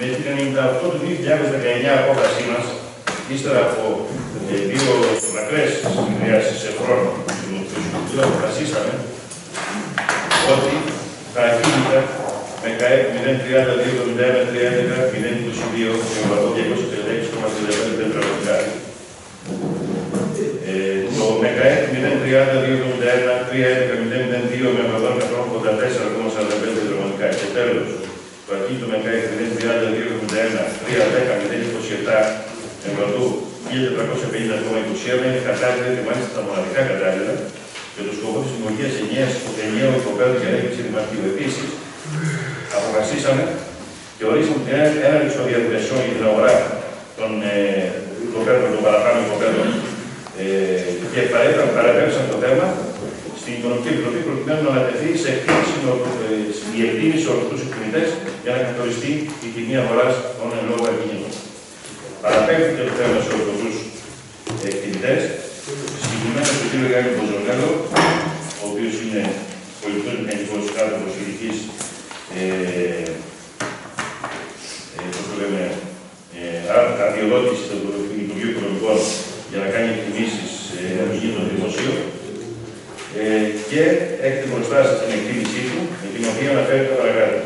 την 98 του 2019 απόφασή μας, ύστερα από ε, δύο μακρές συνεδριάσεις σε χρόνο του Δημοτικού αποφασίσαμε ότι τα ακίνητα με ΚΑΕΠ 032-71-311-022 και με 236,35 τετραγωνικά. Ε, το ΜΚΑΕΠ 030-271-311-002 με 84,45 τετραγωνικά. Και τέλος, το ακίνητο ΜΚΑΕΠ 032-071-310-027 με πρωτού 1450,21 είναι κατάλληλα και μάλιστα τα μοναδικά κατάλληλα για το σκοπό της δημιουργίας ενιαίου υποπέδου για έγκριση δημαρχείου. Επίσης, αποφασίσαμε και ορίσαμε την έναρξη των διαδικασιών για την αγορά των ε, υποπέδων, των παραπάνω υποπέδων ε, και παραπέμψαν το θέμα στην Οικονομική Επιτροπή προκειμένου να ανατεθεί σε εκτίμηση, ε, η εκτίμηση ορθού εκτιμητέ για να καθοριστεί η τιμή αγοράς των εν λόγω ακινήτων. Παραπέμφθηκε το θέμα σε ορθού εκτιμητέ, συγκεκριμένα στον κύριο Γιάννη Μποζονέλο, ο οποίος είναι πολιτικός μηχανικός κάτω ειδικής ε, ε, το λέμε, ε, αδειοδότηση του Υπουργείου Οικονομικών για να κάνει εκτιμήσεις ε, των δημοσίων ε, και έχετε μπροστά σας την εκτίμησή του, με την οποία αναφέρεται παρακάτω.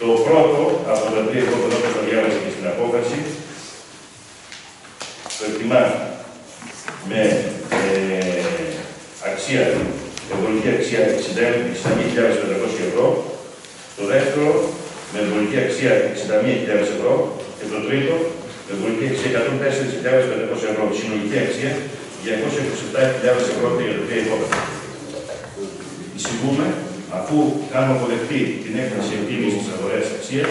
Το πρώτο από τα τρία εγώ που το διάβασα και στην απόφαση, το εκτιμά με ε, αξία, ευρωπαϊκή αξία 61.500 ευρώ, το δεύτερο με ευρωπαϊκή αξία 61.000 ευρώ και το τρίτο με ευρωπαϊκή αξία 104.500 ευρώ, συνολική αξία 227.000 ευρώ για το τρία υπόθεση. Εισηγούμε, αφού κάνουμε αποδεκτή την έκθεση εκτίμηση της αγοράς αξίας,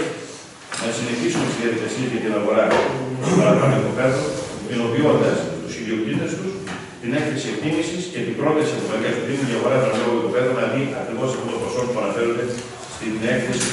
να συνεχίσουμε τι διαδικασίε για την αγορά των παραπάνω υποπέδων, ενοποιώντα τους ιδιοκτήτες τους την έκθεση εκτίμηση και την πρόταση του Ευρωπαϊκού Δήμου για αγορά των λόγων υποπέδων, να δει ακριβώς αυτό το ποσό που αναφέρονται στην έκθεση